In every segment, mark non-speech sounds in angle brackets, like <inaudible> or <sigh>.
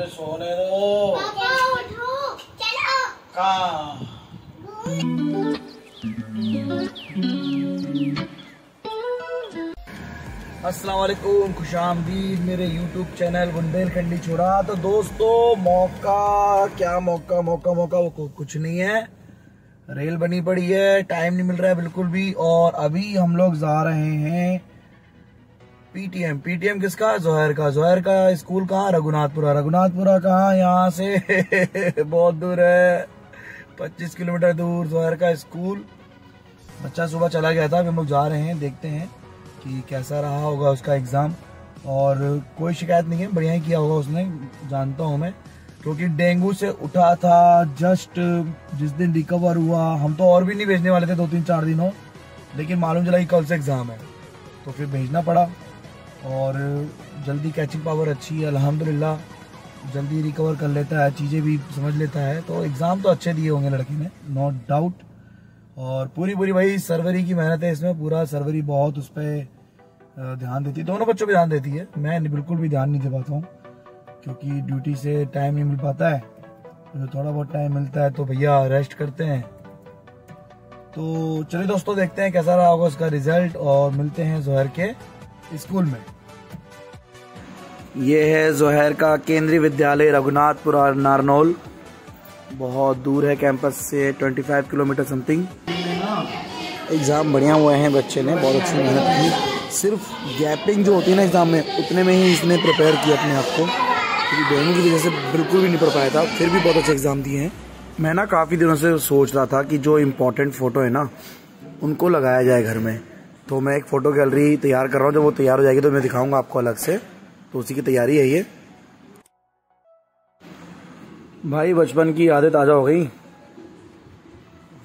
मुझे सोने दो। पापा उठो। चलो। कहाँ? वालेकुम खुश आमदीद मेरे यूट्यूब चैनल बुंदेलखंडी छोड़ा। तो दोस्तों मौका क्या मौका मौका मौका वो कुछ नहीं है। रेल बनी पड़ी है टाइम नहीं मिल रहा है बिल्कुल भी। और अभी हम लोग जा रहे हैं पीटीएम पीटीएम किसका? जोहर का। जोहर का स्कूल कहाँ? रघुनाथपुरा। रघुनाथपुरा कहाँ? यहाँ से <laughs> बहुत दूर है। 25 किलोमीटर दूर जोहर का स्कूल। बच्चा सुबह चला गया था। अभी हम लोग जा रहे हैं, देखते हैं कि कैसा रहा होगा उसका एग्ज़ाम। और कोई शिकायत नहीं है। बढ़िया ही किया होगा उसने। जानता हूँ मैं। क्योंकि डेंगू से उठा था जस्ट जिस दिन रिकवर हुआ। हम तो और भी नहीं भेजने वाले थे दो तीन चार दिनों। लेकिन मालूम चला कि कल से एग्ज़ाम है। तो फिर भेजना पड़ा। और जल्दी कैचिंग पावर अच्छी है, अल्हम्दुलिल्लाह। जल्दी रिकवर कर लेता है, चीज़ें भी समझ लेता है। तो एग्ज़ाम तो अच्छे दिए होंगे लड़की ने नो डाउट और पूरी पूरी भाई, सर्वरी की मेहनत है इसमें, पूरा सर्वरी बहुत उस पर ध्यान देती है। दोनों बच्चों पे ध्यान देती है। मैं बिल्कुल भी ध्यान नहीं दे पाता हूँ, क्योंकि ड्यूटी से टाइम नहीं मिल पाता है। तो थोड़ा बहुत टाइम मिलता है तो भैया रेस्ट करते हैं। तो चलिए दोस्तों, देखते हैं कैसा रहा होगा उसका रिज़ल्ट और मिलते हैं जोहर के स्कूल में। ये है जोहर का केंद्रीय विद्यालय रघुनाथपुरा नारनौल। बहुत दूर है कैंपस से 25 किलोमीटर समथिंग एग्ज़ाम बढ़िया हुए हैं बच्चे ने, बहुत अच्छी मेहनत की। सिर्फ़ गैपिंग जो होती है ना एग्ज़ाम में, उतने में ही इसने प्रिपेयर किया अपने आप को। क्योंकि डेंगू की वजह से बिल्कुल भी नहीं पढ़ पाया था, फिर भी बहुत अच्छे एग्ज़ाम दिए हैं। मैं ना काफ़ी दिनों से सोच रहा था कि जो इम्पोर्टेंट फ़ोटो है ना, उनको लगाया जाए घर में। तो मैं एक फ़ोटो गैलरी तैयार कर रहा हूँ, जब वो तैयार हो जाएगी तो मैं दिखाऊँगा आपको अलग से। तो उसी की तैयारी है ये। भाई, बचपन की आदत ताज़ा हो गई।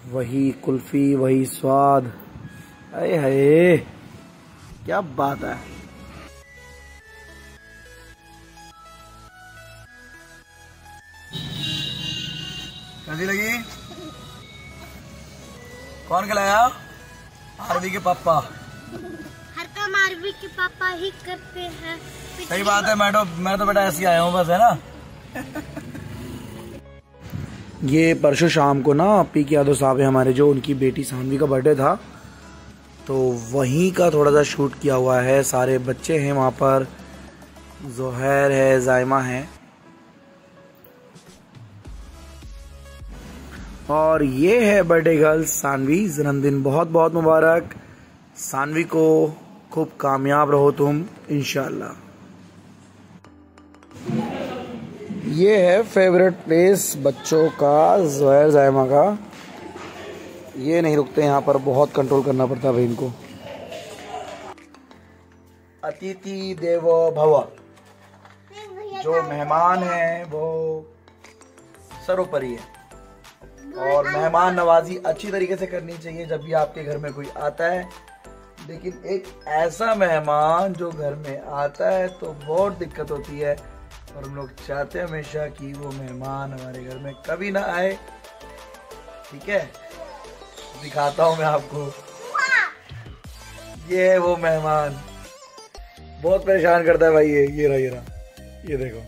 वही कुल्फी, वही स्वाद। अरे हाय, क्या बात है। कैसी लगी? कौन खिलाया? आरवी के पापा। काम आरवी के पापा ही करते हैं। सही बात है मैं तो मैं तो बेटा ऐसे आया हूँ बस है ना? ये परसों शाम को ना पी के यादव साहब है हमारे जो उनकी बेटी सानवी का बर्थडे था। तो वहीं का थोड़ा सा शूट किया हुआ है सारे बच्चे हैं वहाँ पर। जोहैर है जायमा है। और ये है बर्थडे गर्ल सानवी जन्मदिन। बहुत बहुत मुबारक। सानवी को खूब कामयाब रहो तुम, इंशाल्लाह। ये है फेवरेट प्लेस बच्चों का, जहर जायमा का। ये नहीं रुकते यहाँ पर, बहुत कंट्रोल करना पड़ता है भाई इनको। अतिथि देवो भव। जो मेहमान है, वो सर्वोपरि है। और मेहमान नवाजी अच्छी तरीके से करनी चाहिए, जब भी आपके घर में कोई आता है लेकिन एक ऐसा मेहमान जो घर में आता है तो बहुत दिक्कत होती है। और हम लोग चाहते हैं हमेशा कि वो मेहमान हमारे घर में कभी ना आए। ठीक है? दिखाता हूँ मैं आपको। ये है वो मेहमान। बहुत परेशान करता है भाई ये ये रहा ये रहा। ये देखो।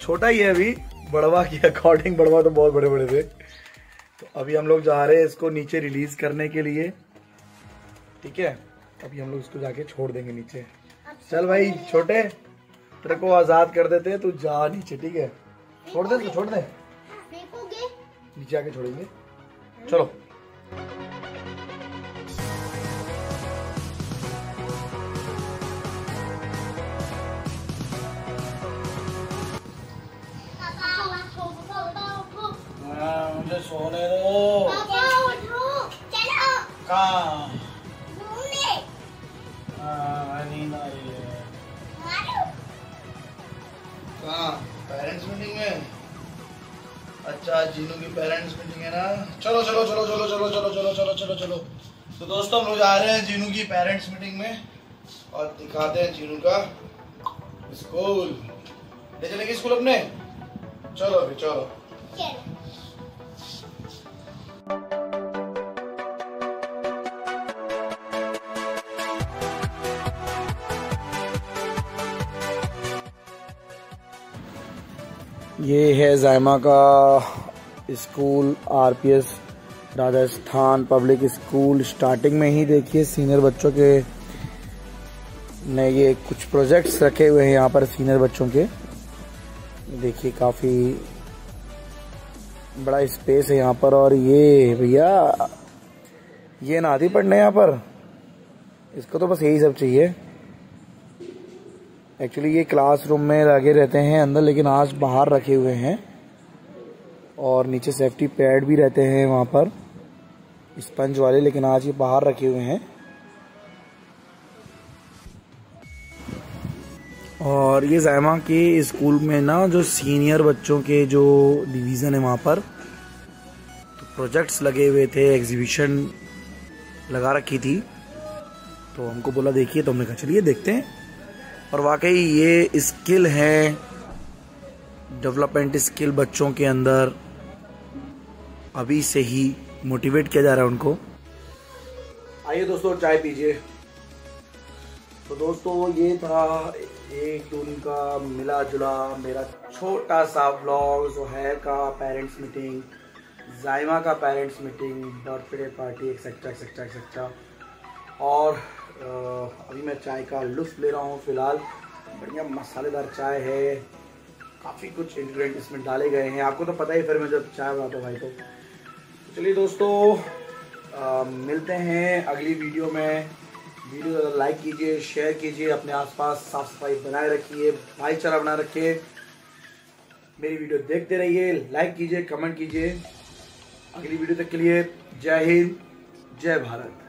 छोटा ही है अभी बड़वा के अकॉर्डिंग बड़वा तो बहुत बड़े बड़े थे। तो अभी हम लोग जा रहे हैं इसको नीचे रिलीज़ करने के लिए। ठीक है? अभी हम लोग इसको जाके छोड़ देंगे नीचे। चल भाई छोटे तेरे को आज़ाद कर देते हैं तू जा नीचे ठीक है? छोड़ दे तू छोड़ दे। नीचे आके छोड़ेंगे। चलो। मुझे सोने दो। पापा उठो। चलो। कहाँ पेरेंट्स मीटिंग में अच्छा जीनू की पेरेंट्स मीटिंग है ना। चलो चलो चलो चलो चलो चलो चलो चलो चलो चलो। तो दोस्तों, हम लोग जा रहे हैं जीनू की पेरेंट्स मीटिंग में और दिखाते हैं जीनू का स्कूल ले चलेंगे स्कूल अपने? चलो अभी चलो। ये है जायमा का school, RPS Rajasthan public school. Starting में ही देखिए, सीनियर बच्चों के ने ये कुछ प्रोजेक्ट्स रखे हुए हैं यहाँ पर सीनियर बच्चों के। देखिए, काफ़ी बड़ा स्पेस है यहाँ पर। और ये भैया, ये ना आती पढ़ने यहाँ पर। इसको तो बस यही सब चाहिए। एक्चुअली ये क्लासरूम में लगे रहते हैं अंदर, लेकिन आज बाहर रखे हुए हैं। और नीचे सेफ्टी पैड भी रहते हैं वहाँ पर। स्पंज वाले, लेकिन आज ये बाहर रखे हुए हैं। और ये जायमा के स्कूल में ना, जो सीनियर बच्चों के जो डिवीज़न है वहाँ पर तो प्रोजेक्ट्स लगे हुए थे एग्जीबिशन लगा रखी थी। तो हमको बोला, देखिए तो हमने कहा, चलिए देखते हैं। और वाकई ये स्किल है डेवलपमेंट स्किल बच्चों के अंदर, अभी से ही मोटिवेट किया जा रहा है उनको। आइए दोस्तों चाय पीजिए। तो दोस्तों, ये था एक जून का मिला जुला मेरा छोटा सा ब्लॉग जो है का पेरेंट्स मीटिंग जायमा का parents meeting birthday party etcetera etcetera etcetera और अभी मैं चाय का लुत्फ ले रहा हूँ फ़िलहाल। बढ़िया मसालेदार चाय है। काफ़ी कुछ इंग्रेडिएंट इसमें डाले गए हैं। आपको तो पता ही फिर मैं जब चाय बनाता हूँ भाई तो चलिए दोस्तों आ, मिलते हैं अगली वीडियो में। वीडियो लाइक कीजिए शेयर कीजिए अपने आसपास साफ़ सफ़ाई बनाए रखिए भाईचारा बनाए रखिए। मेरी वीडियो देखते रहिए लाइक कीजिए कमेंट कीजिए। अगली वीडियो तक के लिए जय हिंद जय भारत।